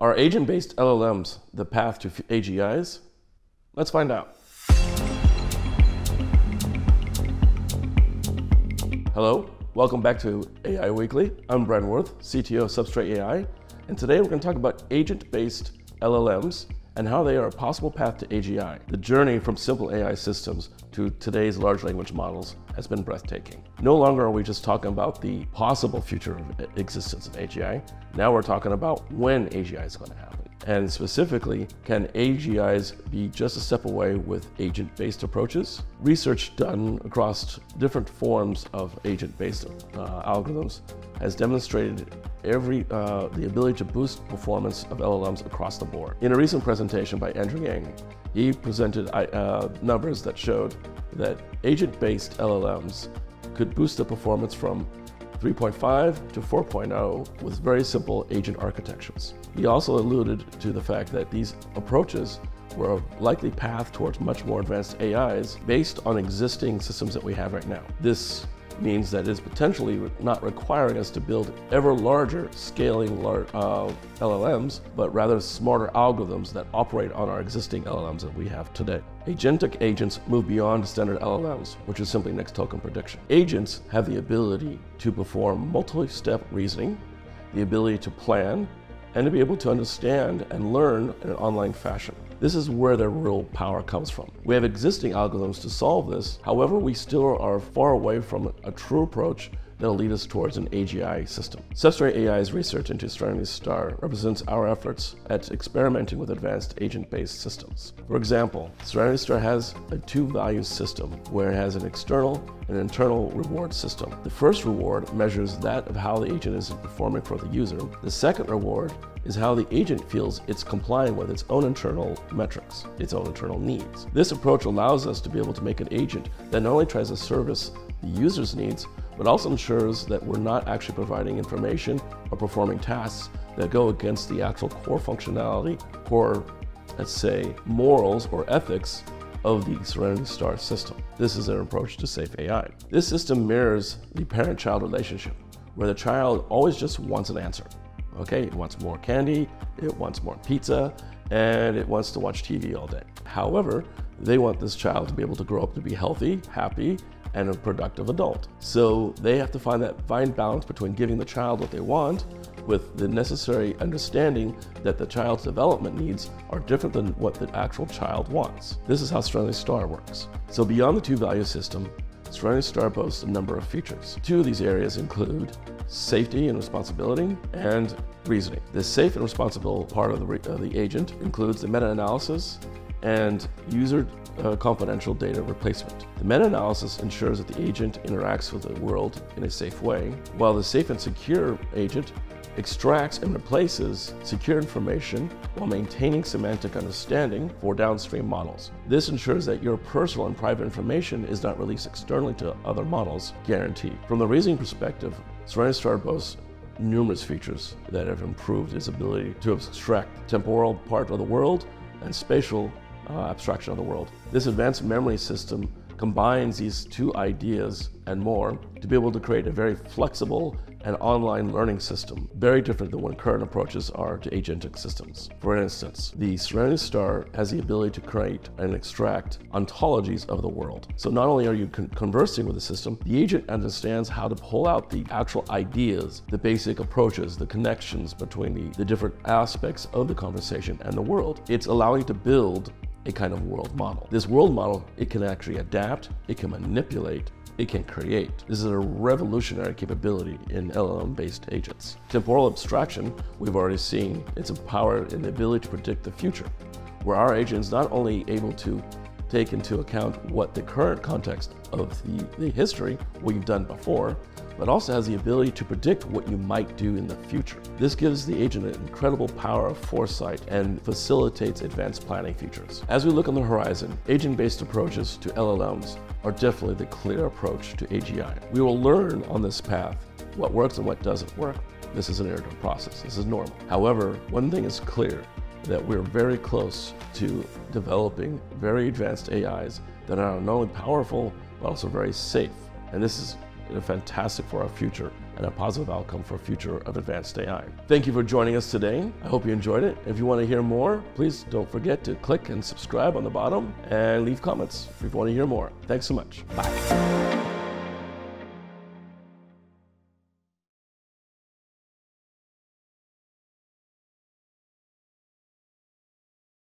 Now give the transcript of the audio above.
Are agent-based LLMs the path to AGIs? Let's find out. Hello, welcome back to AI Weekly. I'm Brent Worth, CTO of Substrate AI, and today we're going to talk about agent-based LLMs and how they are a possible path to AGI. The journey from simple AI systems to today's large language models has been breathtaking. No longer are we just talking about the possible future of existence of AGI. Now we're talking about when AGI is going to happen. And specifically, can AGIs be just a step away with agent-based approaches? Research done across different forms of agent-based uh, algorithms has demonstrated every uh, the ability to boost performance of LLMs across the board. In a recent presentation by Andrew Ng, he presented uh, numbers that showed that agent-based LLMs could boost the performance from 3.5 to 4.0 with very simple agent architectures. He also alluded to the fact that these approaches were a likely path towards much more advanced AIs based on existing systems that we have right now. This means that it's potentially not requiring us to build ever larger scaling uh, LLMs, but rather smarter algorithms that operate on our existing LLMs that we have today. Agentic agents move beyond standard LLMs, which is simply next token prediction. Agents have the ability to perform multi-step reasoning, the ability to plan, and to be able to understand and learn in an online fashion. This is where their real power comes from. We have existing algorithms to solve this, however, we still are far away from a true approach that'll lead us towards an AGI system. Substrate AI's research into Serenity Star represents our efforts at experimenting with advanced agent-based systems. For example, Serenity Star has a two-value system where it has an external and internal reward system. The first reward measures that of how the agent is performing for the user. The second reward is how the agent feels it's complying with its own internal metrics, its own internal needs. This approach allows us to be able to make an agent that not only tries to service the user's needs, but also ensures that we're not actually providing information or performing tasks that go against the actual core functionality, core, let's say, morals or ethics of the Serenity Star system. This is an approach to safe AI. This system mirrors the parent-child relationship, where the child always just wants an answer. Okay, it wants more candy, it wants more pizza, and it wants to watch TV all day. However, they want this child to be able to grow up to be healthy, happy, and a productive adult. So they have to find that fine balance between giving the child what they want with the necessary understanding that the child's development needs are different than what the actual child wants. This is how Serenity Star works. So beyond the two-value system, Serenity Star boasts a number of features. Two of these areas include safety and responsibility and reasoning. The safe and responsible part of the, uh, the agent includes the meta-analysis and user uh, confidential data replacement. The meta-analysis ensures that the agent interacts with the world in a safe way, while the safe and secure agent extracts and replaces secure information while maintaining semantic understanding for downstream models. This ensures that your personal and private information is not released externally to other models, guaranteed. From the reasoning perspective, Serenity Star boasts numerous features that have improved its ability to abstract temporal part of the world and spatial uh, abstraction of the world. This advanced memory system combines these two ideas and more to be able to create a very flexible and online learning system, very different than what current approaches are to agentic systems. For instance, the Serenity Star has the ability to create and extract ontologies of the world. So not only are you con conversing with the system, the agent understands how to pull out the actual ideas, the basic approaches, the connections between the, the different aspects of the conversation and the world. It's allowing to build a kind of world model. This world model, it can actually adapt, it can manipulate, it can create. This is a revolutionary capability in LLM-based agents. Temporal abstraction, we've already seen its a power in the ability to predict the future, where our agent is not only able to take into account what the current context of the, the history, what you've done before, but also has the ability to predict what you might do in the future. This gives the agent an incredible power of foresight and facilitates advanced planning features. As we look on the horizon, agent-based approaches to LLMs are definitely the clear approach to AGI. We will learn on this path what works and what doesn't work. This is an iterative process. This is normal. However, one thing is clear, that we're very close to developing very advanced AIs that are not only powerful, but also very safe. And this is fantastic for our future and a positive outcome for future of advanced AI. Thank you for joining us today. I hope you enjoyed it. If you want to hear more, please don't forget to click and subscribe on the bottom and leave comments if you want to hear more. Thanks so much. Bye.